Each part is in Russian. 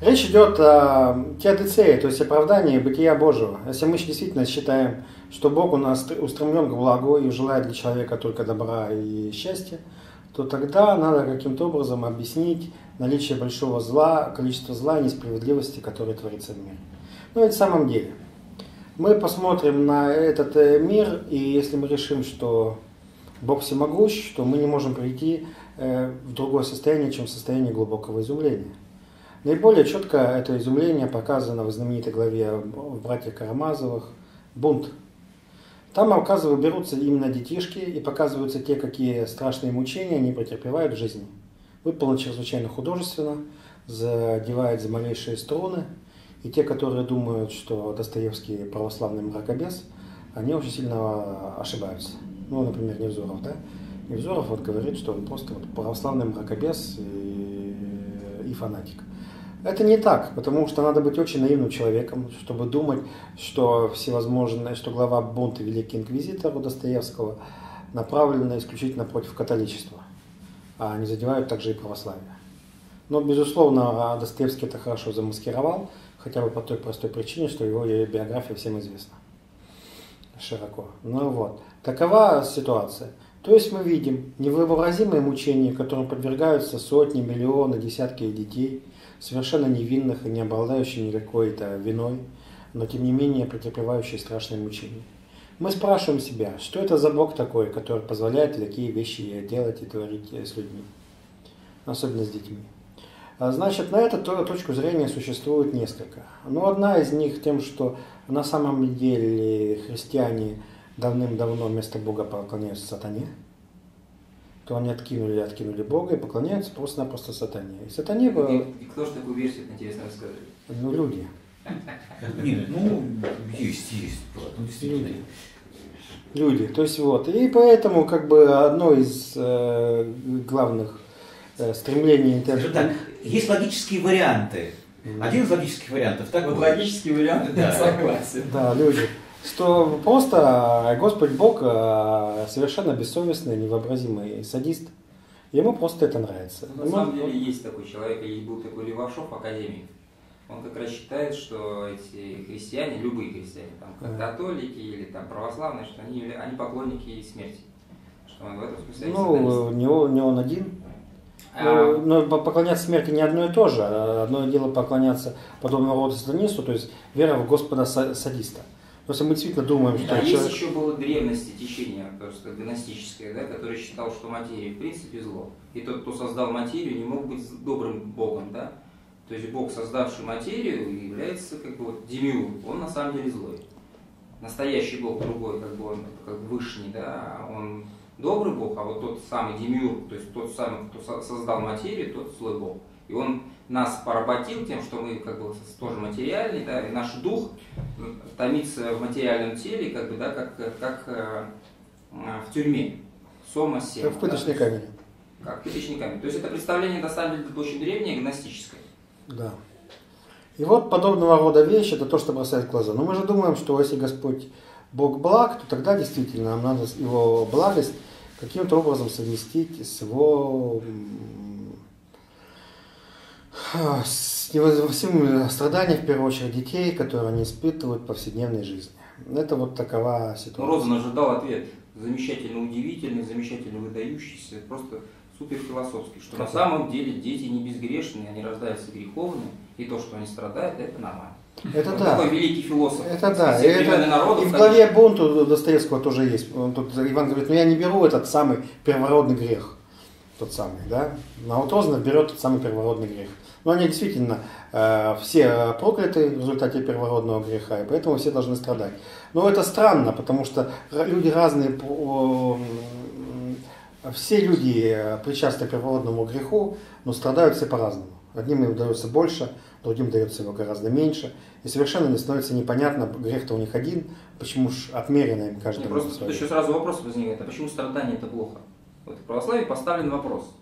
Речь идет о теодицее, то есть оправдании бытия Божьего. Если мы действительно считаем, что Бог у нас устремлен к благу и желает для человека только добра и счастья, то тогда надо каким-то образом объяснить наличие большого зла, количество зла и несправедливости, которые творится в мире. Но ведь в самом деле, мы посмотрим на этот э, мир, и если мы решим, что Бог всемогущ, то мы не можем прийти э, в другое состояние, чем состояние глубокого изумления. Наиболее четко это изумление показано в знаменитой главе в «Братьях Карамазовых» «Бунт». Там, оказывается, берутся именно детишки и показываются те, какие страшные мучения они претерпевают в жизни. Выполнено чрезвычайно художественно, задевает за малейшие струны. И те, которые думают, что Достоевский православный мракобес, они очень сильно ошибаются. Ну, например, Невзоров, да? Невзоров вот говорит, что он просто вот православный мракобес и, и фанатик. Это не так, потому что надо быть очень наивным человеком, чтобы думать, что всевозможные, что глава бунта Великий Инквизитор у Достоевского направлена исключительно против католичества, а не задевают также и православие. Но, безусловно, Достоевский это хорошо замаскировал, хотя бы по той простой причине, что его биография всем известна широко. Ну вот, такова ситуация. То есть мы видим невообразимые мучения, которым подвергаются сотни, миллионы, десятки детей – совершенно невинных и не обладающих никакой-то виной, но тем не менее претерпевающие страшные мучения. Мы спрашиваем себя, что это за Бог такой, который позволяет такие вещи делать и творить с людьми, особенно с детьми. А, значит, на эту точку зрения существует несколько. Но одна из них тем, что на самом деле христиане давным-давно вместо Бога поклоняются сатане – то они откинули, откинули Бога и поклоняются просто-напросто сатане. И сатане... И, и кто же такую версию, интересно расскажи? Ну, люди. Нет, ну, есть, есть. Ну, люди. Люди. То есть вот. И поэтому как бы одно из э, главных э, стремлений интернета... есть логические варианты. Один из логических вариантов. Так вот, логические варианты, да, согласен. Да, люди что просто Господь Бог э, совершенно бессовестный, невообразимый садист. Ему просто это нравится. На самом деле есть такой человек, и был такой Левашов, академик. Он как раз считает, что эти христиане, любые христиане, там, католики или там православные, что они, они поклонники смерти. Что он в этом смысле Ну, не он, не он один. А... Но поклоняться смерти не одно и то же. Одно дело поклоняться подобного рода сатанисту, то есть вера в Господа садиста. Просто мы действительно думаем, что... А человек... есть еще было древности течение, просто гностическое, да, которое считал, что материя в принципе зло. И тот, кто создал материю, не мог быть добрым богом, да. То есть Бог, создавший материю, является как бы вот демиург, он на самом деле злой. Настоящий Бог другой, как бы он как бы высший, да, он добрый Бог, а вот тот самый демиург, то есть тот самый, кто создал материю, тот злой Бог. И он нас поработил тем, что мы как бы тоже материальный, да, и наш дух томится в материальном теле, как бы, да, как, как э, в тюрьме. Сома сема. Как в пыточной да, камере. Как в пыточной камере. То есть это представление на самом деле очень древнее, гностическое. Да. И вот подобного рода вещи, это то, что бросает в глаза. Но мы же думаем, что если Господь Бог благ, то тогда действительно нам надо его благость каким-то образом совместить с его с невыносимыми страданиями, в первую очередь, детей, которые они испытывают в повседневной жизни. Это вот такова ситуация. Ну, Розан ожидал ответ. Замечательно удивительный, замечательно выдающийся, просто супер философский, что на самом деле дети не безгрешные, они рождаются греховные, и то, что они страдают, это нормально. Это вот да. Такой великий философ. Это да. И, это, народов, и в главе Бунту Достоевского тоже есть. Он тут, Иван говорит, ну я не беру этот самый первородный грех. Тот самый, да? А вот Розанов берет тот самый первородный грех. Но они действительно э, все прокляты в результате первородного греха, и поэтому все должны страдать. Но это странно, потому что люди разные, все люди причастны к первородному греху, но страдают все по-разному. Одним им дается больше, другим дается его гораздо меньше. И совершенно не становится непонятно, грех-то у них один, почему же отмерено им каждому. Просто еще сразу вопрос возникает, а почему страдание это плохо? Вот в православии поставлен вопрос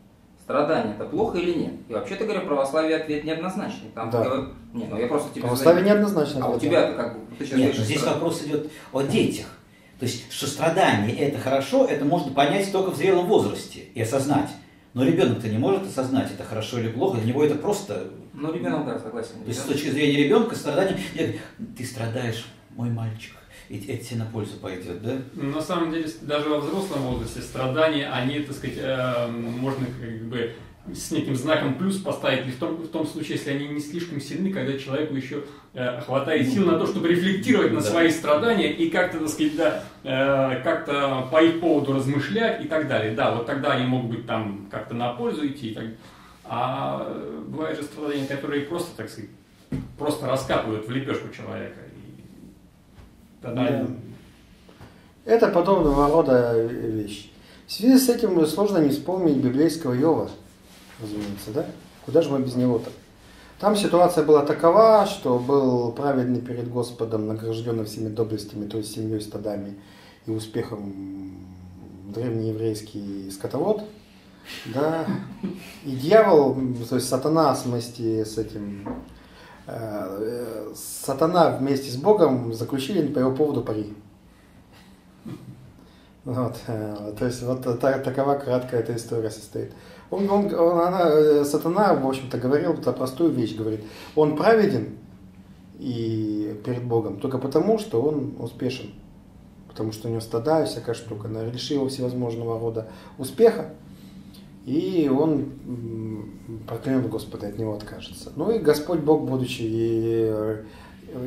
страдание это плохо или нет? И вообще-то говоря, православие ответ неоднозначный. Там да. говорят, не, ну я просто тебе Православие задаю. неоднозначно. А у тебя как бы ты сейчас Нет, здесь страд... вопрос идет о детях. То есть, что страдание это хорошо, это можно понять только в зрелом возрасте и осознать. Но ребенок-то не может осознать, это хорошо или плохо, для него это просто Ну, ребенок, да, согласен. То есть с точки зрения ребенка страдание, ты страдаешь, мой мальчик, и это тебе на пользу пойдет, да? На самом деле, даже во взрослом возрасте страдания, они, так сказать, э, можно как бы с неким знаком плюс поставить, в том, в том случае, если они не слишком сильны, когда человеку еще э, хватает сил на то, чтобы рефлектировать на Да. свои страдания и как-то, так сказать, да, э, как-то по их поводу размышлять и так далее. Да, вот тогда они могут быть там как-то на пользу идти. и так. А бывают же страдания, которые просто, так сказать, просто раскапывают в лепешку человека. Они- Это подобного рода вещь. В связи с этим сложно не вспомнить библейского Иова, разумеется, да? Куда же мы без него-то? Там ситуация была такова, что был праведный перед Господом, награжденный всеми доблестями, то есть семьей, стадами и успехом древнееврейский скотовод, да, и дьявол, то есть сатана с этим, э, э, сатана вместе с Богом заключили по его поводу пари. Вот, э, то есть вот та- такова краткая эта история состоит. Он, он, он- она, э, сатана, в общем-то, говорил вот простую вещь, говорит, он праведен и перед Богом только потому, что он успешен, потому что у него стада и всякая штука, лишила всевозможного рода успеха, и он проклянет Господа, от него откажется. Ну и Господь Бог, будучи э,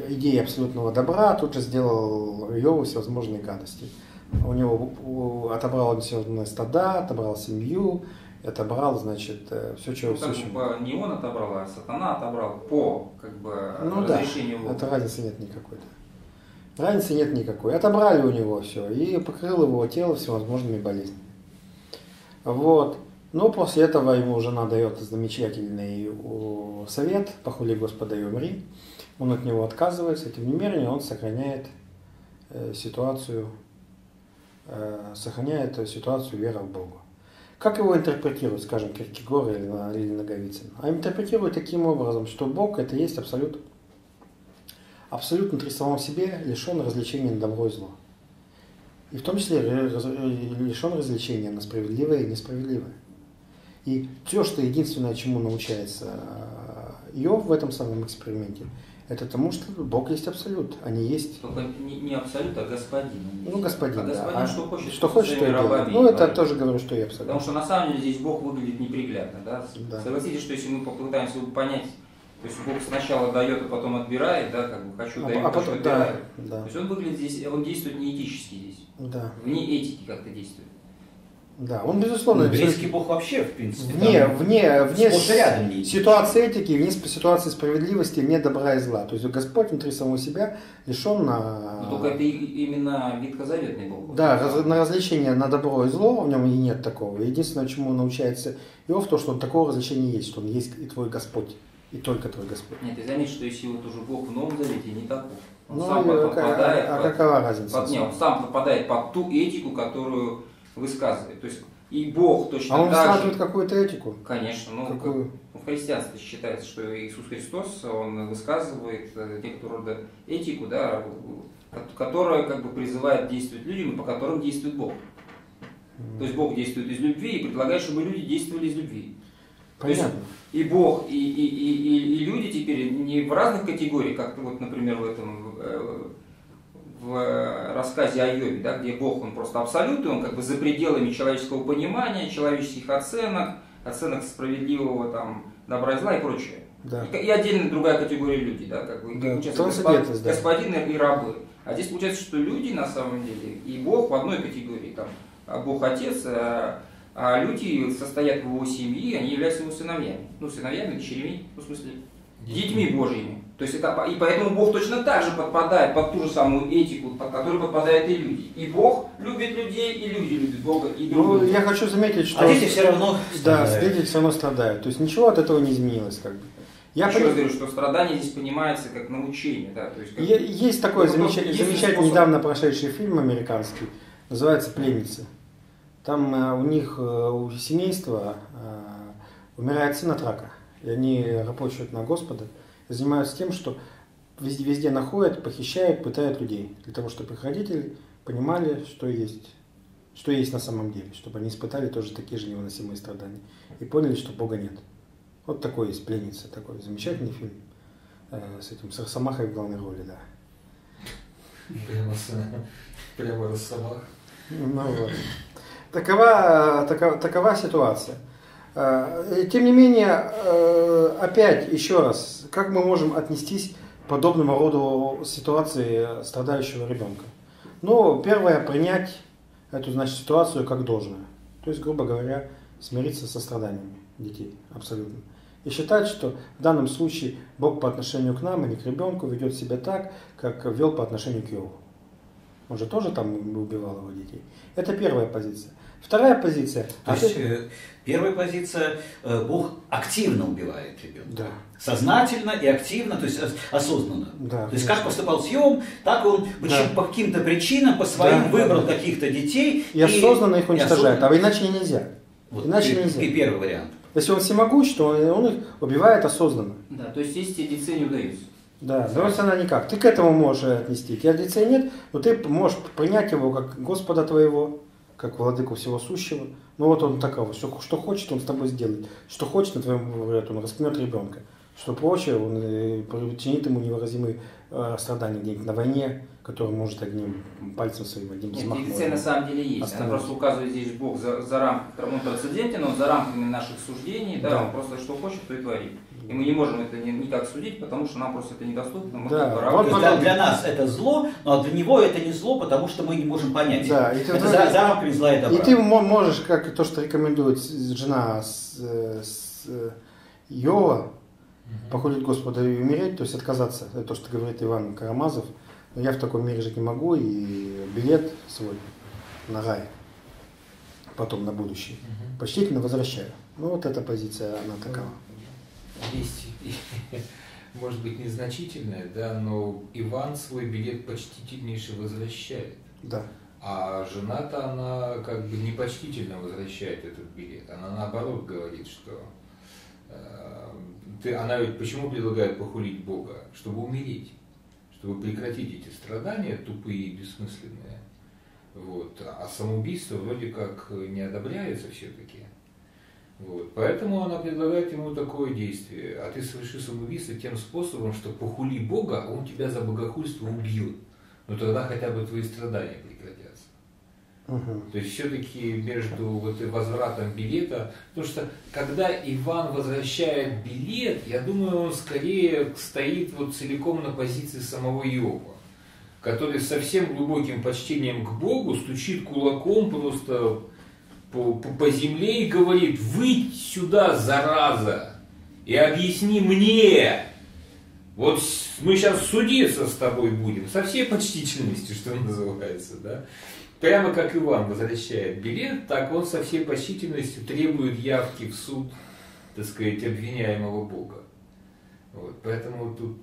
идеей абсолютного добра, тут же сделал Иову всевозможные гадости. У него отобрал он всевозможные стада, отобрал семью, отобрал, значит, все, Ну, чего как все, по- не он отобрал, а сатана отобрал по как бы Ну да, разрешению Бога. это разницы нет никакой. Да. Разницы нет никакой. Отобрали у него все и покрыл его тело всевозможными болезнями. Вот. Но после этого ему жена дает замечательный совет, похули Господа и умри. Он от него отказывается, тем не менее он сохраняет э, ситуацию, э, сохраняет ситуацию веры в Бога. Как его интерпретируют, скажем, Киркегор или, На- или Наговицын? А интерпретируют таким образом, что Бог это есть абсолют. Абсолют внутри самого себе лишен развлечения на добро и зло. И в том числе э, лишен развлечения на справедливое и несправедливое. И все, что единственное, чему научается э, Иов в этом самом эксперименте, это тому, что Бог есть абсолют, а не есть Только не, не абсолют, а господин. ну, господин, А да. господин А что хочет, что хочет, что делает. Ну, это тоже говорю, что и абсолют. Потому что на самом деле здесь Бог выглядит неприглядно. Да? Да. Согласитесь, что если мы попытаемся понять, то есть Бог сначала дает, а потом отбирает, да, как бы хочу, А, даю, а хочу, потом, да, отбираю. да, То есть он выглядит здесь, он действует не этически здесь. да, Вне этики как-то действует. Да. Он, безусловно, Ну, еврейский бог вообще, в принципе, вне, там вне, вне и рядом не ситуации этики, вне ситуации справедливости, вне добра и зла. То есть Господь внутри самого себя лишен на... Но только это именно ветхозаветный Бог. Да, раз- на развлечение на добро и зло в нем и нет такого. Единственное, чему научается Иов, то, что он такого развлечения есть, что он есть и твой Господь, и только твой Господь. Нет, ты заметь, что если вот уже Бог в Новом Завете не таков. Он Ну, сам какая- попадает а, а под- какова разница? под- не, он сам попадает под ту этику, которую высказывает. То есть и Бог точно а он так высказывает же. какую-то этику. Конечно, ну, Какую? как- в христианстве считается, что Иисус Христос, он высказывает э, некоторого рода этику, да, ко- которая как бы призывает действовать людям, по которым действует Бог. То есть Бог действует из любви и предлагает, чтобы люди действовали из любви. То есть Понятно. и Бог, и, и, и, и- и люди теперь не в разных категориях, как вот, например, в этом э, в рассказе о Йове, да, где Бог, он просто абсолют, и он как бы за пределами человеческого понимания, человеческих оценок, оценок справедливого там, добра и зла и прочее. Да. И, и отдельно другая категория людей, да, как бы, Да, трансцендентность, да. господин и рабы. А здесь получается, что люди на самом деле и Бог в одной категории, там, а Бог отец, а, а люди состоят в его семье, они являются его сыновьями. Ну, сыновьями, дочерьми, ну, в смысле, детьми Божьими. То есть это, и поэтому Бог точно так же подпадает под ту же самую этику, под которую подпадают и люди. И Бог любит людей, и люди любят Бога, и друг Ну, друга. я хочу заметить, что... А дети все равно Да, страдают. дети все равно страдают. То есть ничего от этого не изменилось, как бы. Я Еще раз говорю, что страдание здесь понимается как научение, да, то есть как- Есть такой Ну, единственный замечательный способ- недавно прошедший фильм американский, называется «Пленницы». Там э, у них, э, у семейства э, умирает сын от рака. И они работают на Господа, занимаются тем, что везде, везде находят, похищают, пытают людей. Для того, чтобы их родители понимали, что есть, что есть на самом деле. Чтобы они испытали тоже такие же невыносимые страдания. И поняли, что Бога нет. Вот такой есть «Пленница», такой замечательный фильм э, с этим, с Росомахой в главной роли, да. Прямо, с, прямо Росомах. Ну, вот. такова, такова, такова ситуация. Э, Тем не менее, э, опять, еще раз, как мы можем отнестись к подобному роду ситуации страдающего ребенка? Ну, первое, принять эту, значит, ситуацию как должное. То есть, грубо говоря, смириться со страданиями детей, абсолютно. И считать, что в данном случае Бог по отношению к нам, а не к ребенку, ведет себя так, как вел по отношению к Иову. Он же тоже там убивал его детей. Это первая позиция. Вторая позиция. То есть э, первая позиция, э, Бог активно убивает ребенка. Да. Сознательно и активно, то есть ос- осознанно. Да, то есть конечно. как поступал с Йовом, так он Да. по каким-то причинам, по своим Да, выбрал да, да. каких-то детей. И осознанно их и уничтожает. осознанно- А иначе нельзя. Вот Иначе и- нельзя. И первый вариант. Если он всемогущ, то он их убивает осознанно. Да, то есть если тебе децы не удаются. Да, брось она никак. Ты к этому можешь отнести. Тебя лица нет, но ты можешь принять его как Господа твоего, как владыку всего сущего. Ну вот он такого, что, что хочет, он с тобой сделает. Что хочет, на твоем говорят, он распнет ребенка. Что прочее, он э, причинит ему невыразимые э, страдания где-нибудь на войне, который может одним пальцем своим, одним Нет, взмахом. дефицит на самом деле есть. Она просто указывает здесь Бог за, за рамками, он трансцендентен, он за рамками наших суждений, да, Да. он просто что хочет, то и творит. И мы не можем это ни- никак судить, потому что нам просто это недоступно. Мы Да, только вот То есть равны. для, для нас это зло, но для него это не зло, потому что мы не можем понять. Да, и ты это за, за рамками зла и добра. И ты мо- можешь, как то, что рекомендует жена с, э, с э, Йова, похулить Господа и умереть, то есть отказаться. Это то, что говорит Иван Карамазов. Но я в таком мире жить не могу, и билет свой на рай, потом на будущее, почтительно возвращаю. Ну вот эта позиция, она такова. Есть, может быть, незначительная, да, но Иван свой билет почтительнейше возвращает. Да. А жена-то, она как бы непочтительно возвращает этот билет. Она наоборот говорит, что э, ты, она ведь почему предлагает похулить Бога? Чтобы умереть, чтобы прекратить эти страдания тупые и бессмысленные. Вот. А самоубийство вроде как не одобряется все-таки. Вот. Поэтому она предлагает ему такое действие. А ты соверши самоубийство тем способом, что похули Бога, а он тебя за богохульство убьет. Но тогда хотя бы твои страдания прекратятся. Мгм. То есть все-таки между вот возвратом билета, потому что когда Иван возвращает билет, я думаю, он скорее стоит вот целиком на позиции самого Иова, который со всем глубоким почтением к Богу стучит кулаком просто по, по- по земле и говорит, выйдь сюда, зараза, и объясни мне, вот мы сейчас судиться с тобой будем, со всей почтительностью, что называется, да. Прямо как Иван возвращает билет, так он со всей почтительностью требует явки в суд, так сказать, обвиняемого Бога. Вот, поэтому тут,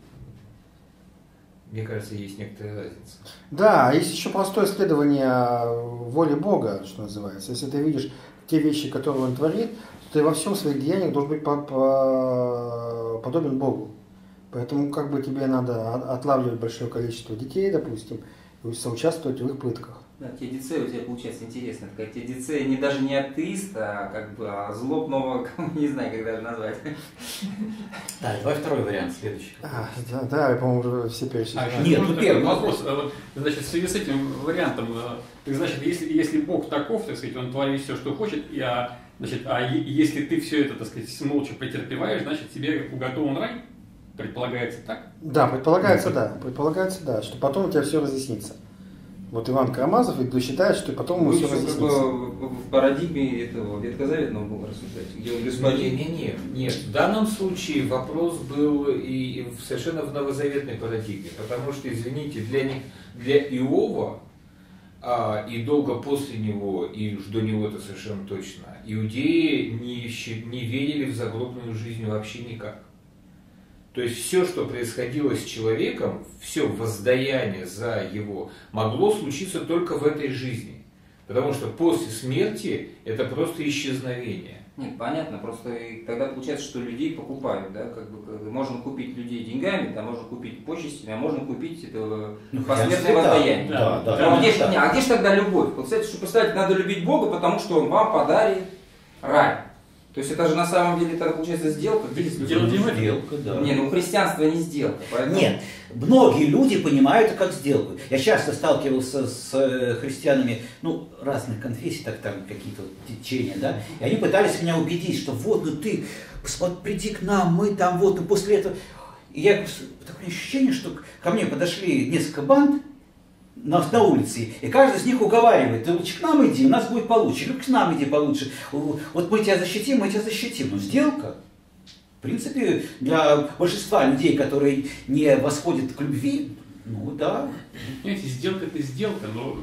мне кажется, есть некоторая разница. Да, есть еще простое исследование воли Бога, что называется. Если ты видишь те вещи, которые Он творит, то ты во всем своих деяниях должен быть по- по- подобен Богу. Поэтому как бы тебе надо от- отлавливать большое количество детей, допустим, и соучаствовать в их пытках. Да, теодицея у тебя получается интересно. Такая теодицея не даже не атеист, а как бы а злобного, не знаю, как даже назвать. Да, давай второй вариант, следующий. А, да, да, я, по-моему, уже все А, перечислили. еще Нет, ну, первый вопрос. А вот, Значит, в связи с этим вариантом, э, так значит, если, если Бог таков, так сказать, он творит все, что хочет, и, а, значит, а если ты все это, так сказать, молча претерпеваешь, значит, тебе уготован рай? Предполагается так? Да, предполагается, да. Предполагается, да, что потом у тебя все разъяснится. Вот Иван Карамазов и считает, что потом ему Вы все все как бы разъяснится. в парадигме этого ветхозаветного Бога рассуждаете, где господин. Не-не-не, нет. В данном случае вопрос был и, совершенно в новозаветной парадигме, потому что, извините, для, них, для Иова а, и долго после него, и уж до него это совершенно точно, иудеи не, не верили в загробную жизнь вообще никак. То есть все, что происходило с человеком, все воздаяние за его, могло случиться только в этой жизни. Потому что после смерти это просто исчезновение. Нет, понятно, просто и тогда получается, что людей покупают, да, как бы можно купить людей деньгами, да, можно купить почестями, а можно купить это Ну, посмертное да. воздаяние. Да, да. Ну, а где, ж- да. не, а где же тогда любовь? Вот, кстати, что представить, надо любить Бога, потому что Он вам подарит рай. То есть это же на самом деле это получается сделка. Этом. Сделка, да. Не, ну христианство не сделка. Поэтому... Нет, многие люди понимают это как сделку. Я часто сталкивался с э, христианами, ну, разных конфессий, так там какие-то вот течения, да, и они пытались меня убедить, что вот, ну ты, посмотри, приди к нам, мы там вот, ну после этого... И я такое ощущение, что ко мне подошли несколько банд, на, на улице, и каждый из них уговаривает, ты лучше к нам иди, у нас будет получше, или к нам иди получше. Вот мы тебя защитим, мы тебя защитим. Но сделка, в принципе, для большинства людей, которые не восходят к любви, ну да. Понимаете, сделка это сделка, но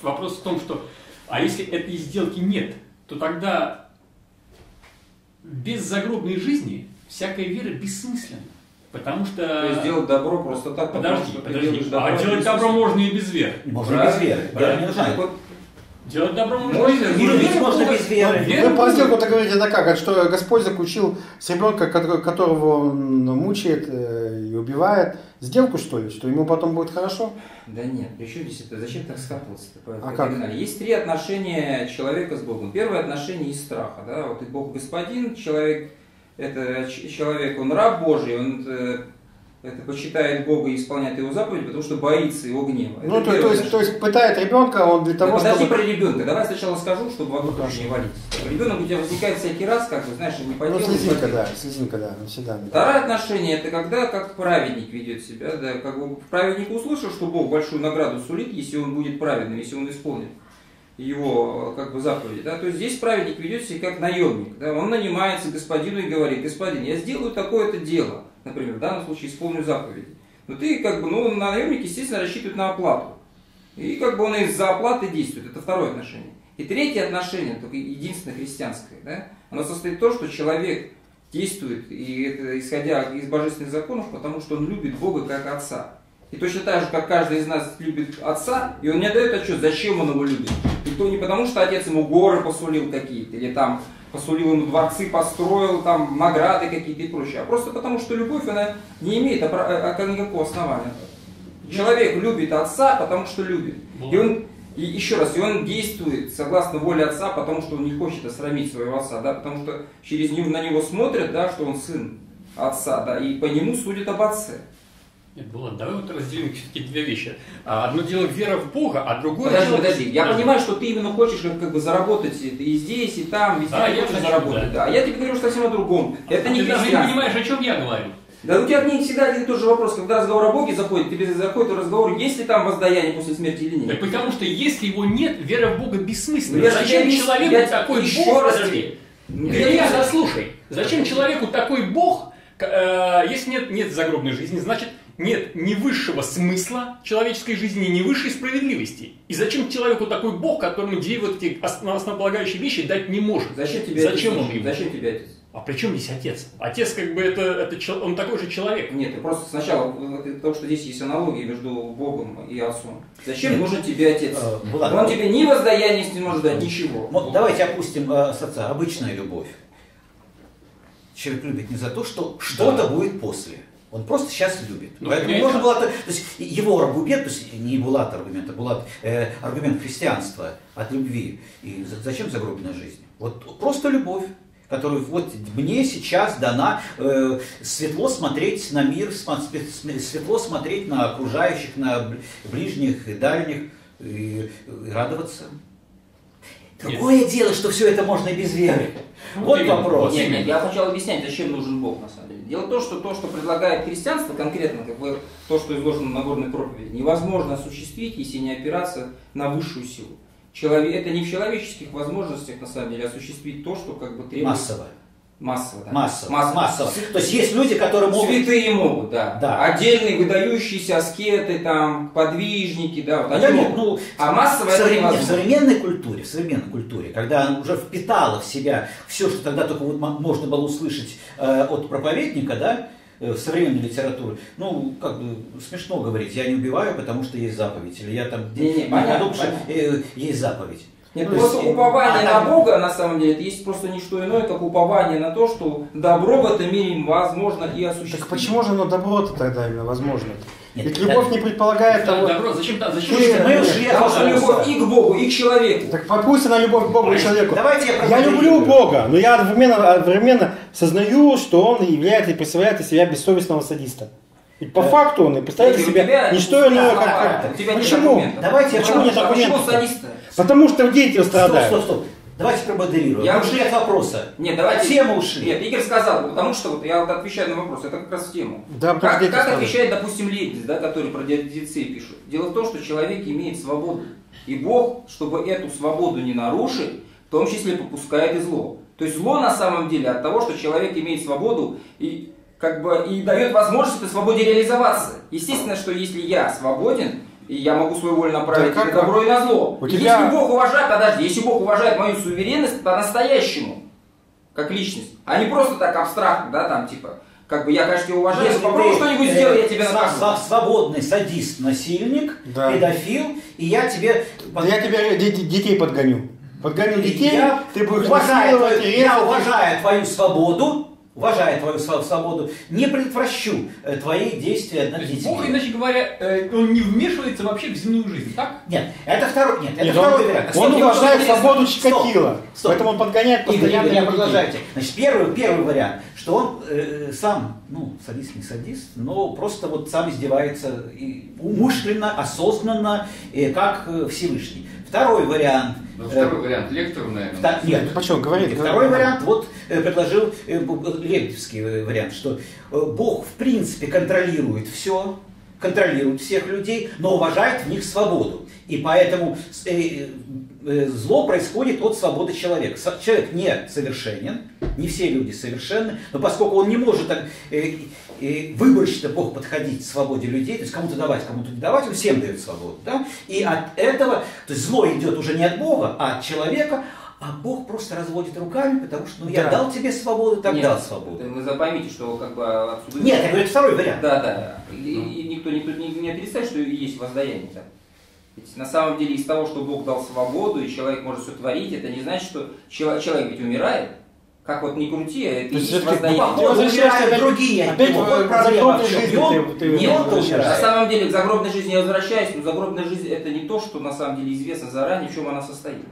вопрос в том, что, а если этой сделки нет, то тогда без загробной жизни всякая вера бессмысленна. Потому что... То есть делать добро просто так, потому Подожди, что ты подожди. делаешь добро, А делать добро можно и без веры. Можно Правильно, без веры. Вера правильно. не нужна. Вот, Делать добро можно и без веры. любить можно без веры. Вера Вы по сделку-то говорите это как? Что Господь заключил с ребенка, ко- которого он мучает э, и убивает, сделку что ли? Что ему потом будет хорошо? Да нет, чем здесь это? Зачем так скатываться? А как? Есть три отношения человека с Богом. Первое отношение из страха. Да? Вот и Бог господин, человек, это человек, он раб Божий, он э, это почитает Бога и исполняет его заповеди, потому что боится его гнева. Ну, Это то, то есть, то есть пытает ребенка, он для Да того, подожди чтобы... про ребенка. Давай сначала скажу, чтобы вокруг Ну, не валить. Ребенок у тебя возникает всякий раз, как бы, знаешь, не по Ну, слезинка, да, слезинка, да, навсегда. да. Второе отношение это когда как праведник ведет себя, да, как бы праведник услышал, что Бог большую награду сулит, если он будет праведным, если он исполнит его э, как бы заповеди, да, то есть здесь праведник ведет себя как наемник, да, он нанимается господину и говорит, господин, я сделаю такое-то дело, например, в данном случае исполню заповеди, но ты как бы, ну, наемник, естественно, рассчитывает на оплату, и как бы он из-за оплаты действует, это второе отношение. И третье отношение, только единственное христианское, да, оно состоит в том, что человек действует, и это исходя из божественных законов, потому что он любит Бога как Отца. И точно так же, как каждый из нас любит Отца, и он не дает отчет, зачем он его любит. И то не потому, что Отец ему горы посулил какие-то, или там посулил ему дворцы, построил, там награды какие-то и прочее, а просто потому, что любовь, она не имеет а- никакого основания. Человек любит Отца, потому что любит. И он, и еще раз, и он действует согласно воле Отца, потому что он не хочет осрамить своего Отца, да, потому что через него, на него смотрят, да, что он сын Отца, да, и по нему судят об Отце. Нет, Булат, давай вот разделим все-таки две вещи. А, Одно дело вера в Бога, а другое Подожди, дело... подожди. Я Подожди. понимаю, что ты именно хочешь как, бы заработать и здесь, и там, везде Да, ты я хочешь хочу, заработать. да. Да. А я тебе говорю совсем о другом. Это А не ты даже не понимаешь, о чем я говорю. Да у тебя не всегда один и тот же вопрос, когда разговор о Боге заходит, тебе заходит разговор, есть ли там воздаяние после смерти или нет. потому что если его нет, вера в Бога бессмысленна. Ну, я Зачем тебе человеку я такой еще Бог? раз Подожди. Я меня не- заслушай. Зачем человеку такой Бог, к- э, если нет, нет загробной жизни, значит нет ни высшего смысла человеческой жизни, ни высшей справедливости. И зачем человеку такой Бог, которому две вот эти основ- основополагающие вещи дать не может? Зачем тебе Зачем отец? он ему? Зачем тебе отец? А при чем здесь отец? Отец как бы это, это он такой же человек. Нет, ты просто сначала, потому что здесь есть аналогия между Богом и Отцом. Зачем нужен тебе отец? Э, Булат, Он тебе ни воздаяния не может дать, ничего. Вот давайте опустим э, с отца. Обычная любовь. Человек любит не за то, что что-то будет после. Он просто сейчас любит. Ну, Поэтому можно было... То есть его аргумент, то есть не Булат аргумент, а Булат э, аргумент христианства от любви. И за- зачем загробная жизнь? Вот просто любовь которую вот мне сейчас дана э, светло смотреть на мир, светло смотреть на окружающих, на бли- ближних и дальних и радоваться. Другое дело, что все это можно и без веры. Вот Вот именно. вопрос. Нет, нет, я хотел объяснять, зачем нужен Бог на самом деле. Дело в том, что то, что предлагает христианство, конкретно как бы то, что изложено на Нагорной проповеди, невозможно осуществить, если не опираться на высшую силу. Человек, это не в человеческих возможностях, на самом деле, осуществить то, что как бы требует... Массово. Массово, да. Массово. Массово. Массово. То есть есть люди, которые могут... Святые могут, да. Да. Отдельные выдающиеся аскеты, там, подвижники, да, вот они Да нет, могут. ну, А массово в, это современ- в невозможно. современной культуре, в современной культуре, когда она уже впитала в себя все, что тогда только вот мо- можно было услышать э, от проповедника, да, э, в современной литературе, ну, как бы смешно говорить, я не убиваю, потому что есть заповедь, или я там Не-не, не понятно, потому что э, есть заповедь. Нет, Ну, просто и- упование а на там- Бога, на самом деле, это есть просто не что иное, как упование на то, что добро в этом мире возможно и осуществить. Так почему же оно добро-то тогда именно возможно? Нет, Ведь да. любовь не предполагает того... Добро, зачем, да, зачем Ты- Мы ушли от Потому что любовь и к Богу, и к человеку. Так пусть она любовь к Богу и человеку. Давайте я Я люблю Бога, но я одновременно, одновременно сознаю, что Он является и представляет из себя бессовестного садиста. И по факту он и представляет из себя тебя не что иное, как Почему? Давайте я Почему нет А Почему аргументов? Потому что дети Стоп, страдают. стоп, стоп. Давайте промоделируем. Я ушли от вопроса. Нет, давайте... Тему ушли. Нет, Игорь сказал, потому что вот я вот отвечаю на вопрос, это как раз в тему. Да, Как, как страдают. отвечает, допустим, Лейбниц, да, который про диадицеи пишет? Дело в том, что человек имеет свободу. И Бог, чтобы эту свободу не нарушить, в том числе попускает и зло. То есть зло на самом деле от того, что человек имеет свободу и как бы и дает возможность этой свободе реализоваться. Естественно, что если я свободен, и я могу свою волю направить Да как- на добро и на зло. У И тебя- Если Бог уважает, подожди, если Бог уважает мою суверенность по-настоящему, как личность, а не просто так абстрактно, да, там типа, как бы я, конечно, тебя уважаю, Если попробуй что-нибудь э, сделай, я сва- накажу. Свободный садист, насильник, Да. педофил, и я тебе... Да я тебе де- детей подгоню. Подгоню детей, я ты будешь уважаю насиловать, я уважаю твою свободу, уважаю твою свободу, не предотвращу э, твои действия То над есть Бог, детьми. иначе говоря, э, он не вмешивается вообще в земную жизнь, так? Нет, это второй, нет, это Нет, второй он, вариант. он Стоп, уважает свободу стоп, Чикатила. стоп. Поэтому он подгоняет постоянно Игорь, продолжайте. Значит, первый, первый вариант, что он э, сам, ну, садист, не садист, но просто вот сам издевается и умышленно, осознанно, э, как э, Всевышний. Второй вариант. Ну, второй вариант лектору, наверное. Нет, Почему? Говорит. Второй вариант, вот э, предложил э, Лебедевский э, вариант, что Бог в принципе контролирует все, контролирует всех людей, но уважает в них свободу. И поэтому зло происходит от свободы человека. Человек не совершенен, не все люди совершенны, но поскольку он не может э, выборочно Бог подходить к свободе людей, то есть кому-то давать, кому-то не давать, он всем дает свободу. Да? И от этого, то есть зло идет уже не от Бога, а от человека, а Бог просто разводит руками, потому что ну, я Да. дал тебе свободу, так Нет, дал свободу. Вы запомните, что как бы отсюда... Нет, я говорю, это второй вариант. Да, да. И, и никто не, не, не отрицает, что есть воздаяние. Да? Ведь на самом деле из того, что Бог дал свободу, и человек может все творить, это не значит, что чело- человек ведь умирает. Как вот не крути, а это есть есть воздаяние. Походу, возвращаешься умирают опять- другие. опять Ну, вот проблема жизни он- ты- ты- и Нет, он-то умирает. на самом деле к загробной жизни я возвращаюсь, но загробная жизнь это не то, что на самом деле известно заранее, в чем она состоит.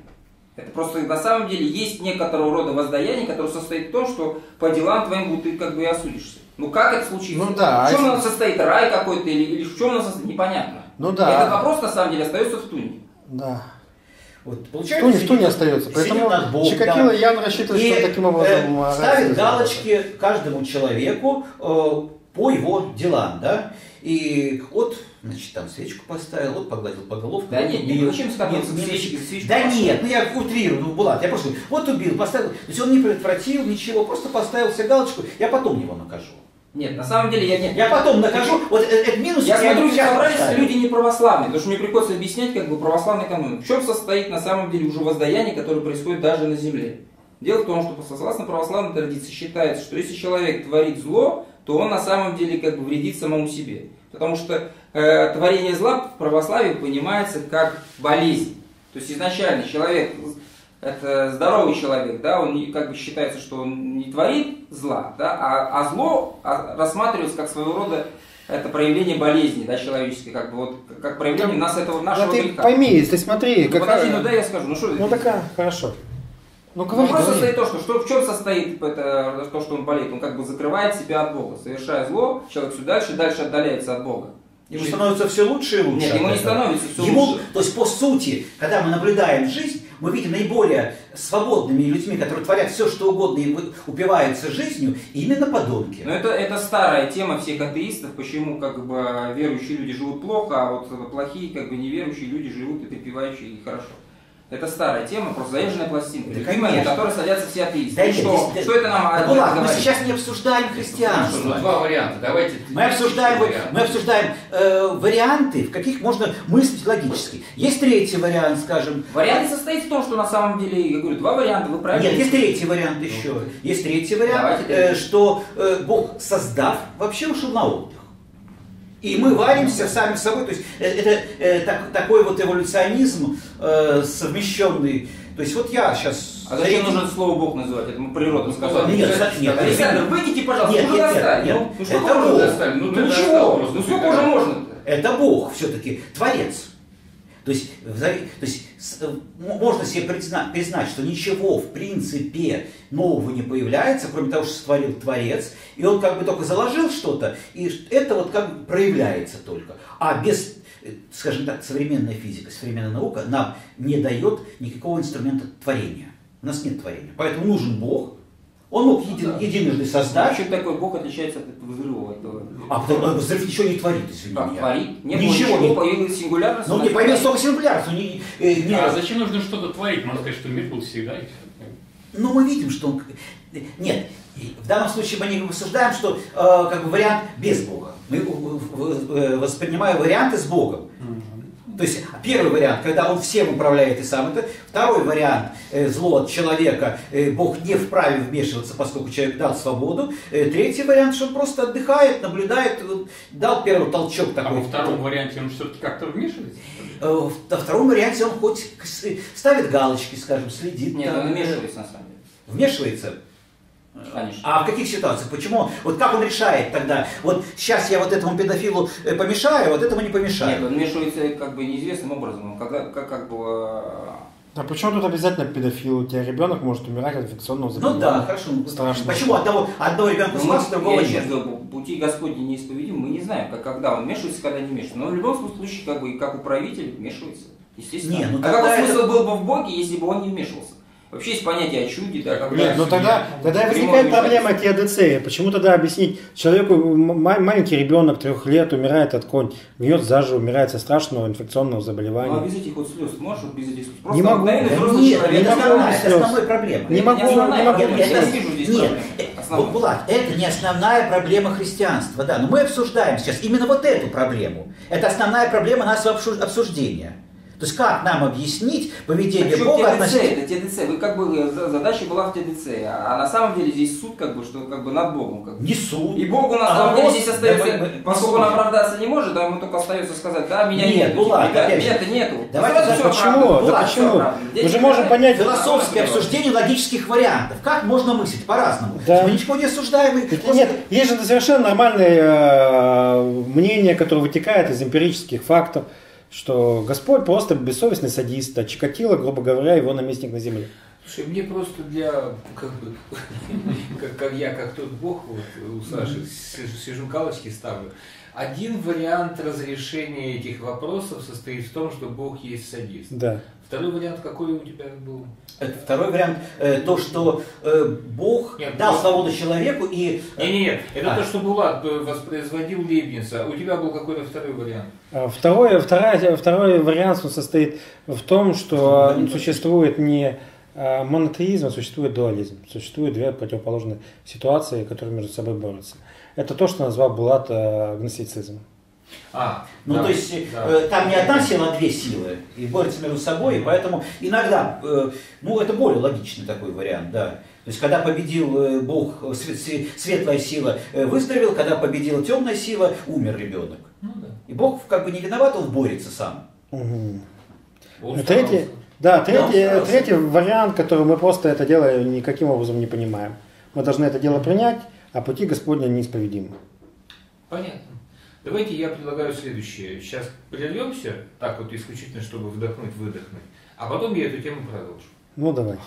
Это просто на самом деле есть некоторого рода воздаяние, которое состоит в том, что по делам твоим будут ты как бы и осудишься. Ну как это случится? Ну да, В чем а оно состоит? Рай какой-то или, или в чем оно состоит? Непонятно. Ну да. И этот вопрос на самом деле остается в туне. Да. Вот, получается, не, что не сидит- остается. Поэтому Бог, Чикатило да. явно рассчитывает, И, что таким образом... э, а, ставит галочки каждому человеку э, по его делам, да? И вот, значит, там свечку поставил, вот погладил по головке. Да вот нет, убил. не зачем скатываться не- к свечке Да поставил. нет, ну я утрирую, ну Булат, я просто вот убил, поставил. То есть он не предотвратил ничего, просто поставил себе галочку, я потом его накажу. Нет, на самом деле я нет. Я потом накажу, вот э- этот минус Я смотрю, сейчас собрались люди не православные, потому что мне приходится объяснять как бы православный канон. В чем состоит на самом деле уже воздаяние, которое происходит даже на земле? Дело в том, что согласно православной традиции считается, что если человек творит зло, то он на самом деле как бы вредит самому себе. Потому что э, творение зла в православии понимается как болезнь. То есть изначально человек это здоровый человек, да, он не, как бы считается, что он не творит зла, да, а, а зло а, рассматривается как своего рода это проявление болезни, да, человеческой, как бы вот как проявление нас этого Да нашего ты греха. пойми, ты смотри, Ну, какая... подожди, ну дай я скажу, ну что Ну такая, хорошо. Ну говори, Вопрос говори. состоит в том, что, что в чем состоит это, то, что он болеет. Он как бы закрывает себя от Бога. Совершая зло, человек все дальше и дальше отдаляется от Бога. Ему становится все лучше и лучше. Нет, ему не становится все Ему, лучше. То есть по сути, когда мы наблюдаем жизнь, мы видим наиболее свободными людьми, которые творят все, что угодно и упиваются жизнью, именно подонки. Но это, это старая тема всех атеистов, почему как бы верующие люди живут плохо, а вот плохие, как бы неверующие люди живут и припевающие и хорошо. Это старая тема, просто заезженная пластинка, Да, любимая, на которой садятся все атеисты. Да что, здесь- что это нам Да, Булат, мы сейчас не обсуждаем Ну, христианство. два варианта. Давайте. Мы обсуждаем, вариант. мы обсуждаем э, варианты, в каких можно мыслить логически. Есть третий вариант, скажем. Вариант состоит в том, что на самом деле, я говорю, два варианта, вы правильно Нет, есть третий вариант еще. Есть третий вариант, э, что э, Бог, создав, вообще ушел на отдых. И мы варимся сами с собой. То есть э, это э, так- такой вот эволюционизм э, совмещенный. То есть вот я сейчас... А зачем нужно слово Бог называть? Это мы природу сказали. Нет, кстати, нет. Александр, выйдите, пожалуйста, Нет, ну нет, достали. нет, Ну, нет. ну сколько Это можно Бог. достали? Ну, Ну, ну ничего, ну просто, сколько уже можно-то? Это Бог все-таки, Творец. То есть, то есть э, можно себе призна- признать, что ничего в принципе нового не появляется, кроме того, что сотворил Творец, и он как бы только заложил что-то, и это вот как бы проявляется только. А без, э, скажем так, современная физика, современная наука нам не дает никакого инструмента творения. У нас нет творения. Поэтому нужен Бог. Он мог един- единожды создать, Чем такой Бог отличается от этого взрыва? Этого? а потом а взрыв ничего не творит, извини Как меня. творит? Не Ничего не- появилась сингулярность. Ну, не творит. только сингулярность, ну, не, э, не- А зачем нужно что-то творить? Можно сказать, что мир был всегда и все. Ну, мы видим, что он... Нет, и в данном случае мы не рассуждаем, что э, как бы вариант без Бога. Мы э, э, воспринимаем варианты с Богом. То есть первый вариант, когда он всем управляет и сам это. Второй вариант, э, зло от человека, э, Бог не вправе вмешиваться, поскольку человек дал свободу. Э, третий вариант, что он просто отдыхает, наблюдает, вот, дал первый толчок А такой. во втором варианте он все-таки как-то вмешивается? Э, в- Во втором варианте он хоть с- ставит галочки, скажем, следит. Нет, там, он э, вмешивается на самом деле. Вмешивается. Конечно. А в каких ситуациях? Почему? Вот как он решает тогда? Вот сейчас я вот этому педофилу э, помешаю, вот этому не помешаю. Нет, он вмешивается как бы неизвестным образом. Он Когда, как, как бы... э, А почему тут обязательно педофил? У тебя ребенок может умирать от инфекционного Ну заболевания. да, хорошо. Страшно. Почему одного, одного ребенка Ну, спас, другого я нет? говорю, пути Господни неисповедимы, мы не знаем, как, когда он вмешивается, когда не вмешивается. Но в любом случае, как бы, как управитель вмешивается. Естественно. Не, ну а какой это- смысл был бы в Боге, если бы он не вмешивался? Вообще есть понятие о чуде, да, как Нет, ну тогда, тогда возникает проблема теодицея. Почему тогда объяснить человеку, маленький ребенок трех лет умирает от конь, гниет заживо, умирает со страшного инфекционного Ну, а заболевания. без этих вот слез можешь вот без этих слез? Не Просто могу. обыкновенный Да нет, человек. это могу основная, слез. основная проблема. Не Это могу, основная не могу. Я не вижу здесь нет, проблемы. Основной. Булат, это не основная проблема христианства, да, но мы обсуждаем сейчас именно вот эту проблему. Это основная проблема нашего обсуждения. То есть как нам объяснить поведение Причем Бога ТДЦ, относительно... это ТДЦ. Вы как бы за- задача была в ТДЦ, а на самом деле здесь суд как бы, что как бы над Богом. Как бы. Не суд. И Богу на А самом деле вопрос- здесь остается, да, мы- мы- поскольку он оправдаться не может, да, ему только остается сказать, да, меня Нет, нет, Булат, да, опять же. меня-то нету. Давайте за- всё Почему? оправдано. Да Булат, почему? Мы же можем понять... Философское обсуждение логических вариантов. Как можно мыслить по-разному? Да. Мы ничего не осуждаем. и просто- Нет, есть же совершенно нормальное э, мнение, которое вытекает из эмпирических фактов, что Господь просто бессовестный садист, а Чикатило, грубо говоря, его наместник на земле. Слушай, мне просто для, как бы, как, как я, как тот бог, вот у Саши, сижу, сижу галочки ставлю. Один вариант разрешения этих вопросов состоит в том, что Бог есть садист. Да. Второй вариант какой у тебя был? Это Второй вариант, э, то, что э, Бог Нет, дал просто- свободу человеку и... э, Не, не, нет, это А. то, что Булат э, воспроизводил Лейбница. У тебя был какой-то второй вариант. А Второй, вторая, второй вариант он состоит в том, что существует не а, монотеизм, а существует дуализм. Существуют две противоположные ситуации, которые между собой борются. Это то, что назвал Булат э, гностицизм. А, Ну, да, то есть да. э, там не одна сила, а две силы. И борются между собой. И поэтому иногда, э, ну, это более логичный такой вариант, да. То есть, когда победил э, Бог, свет- све- светлая сила э, выздоровел, когда победила темная сила, умер ребенок. Ну да. И Бог как бы не виноват, он борется сам. Мгм. Он Третий, да, Да, третий, он старался. третий вариант, который мы просто это дело никаким образом не понимаем. Мы должны это дело принять, а пути Господня неисповедимы. Понятно. Давайте я предлагаю следующее. Сейчас прервемся, так вот исключительно, чтобы вдохнуть, выдохнуть, а потом я эту тему продолжу. Ну, давайте.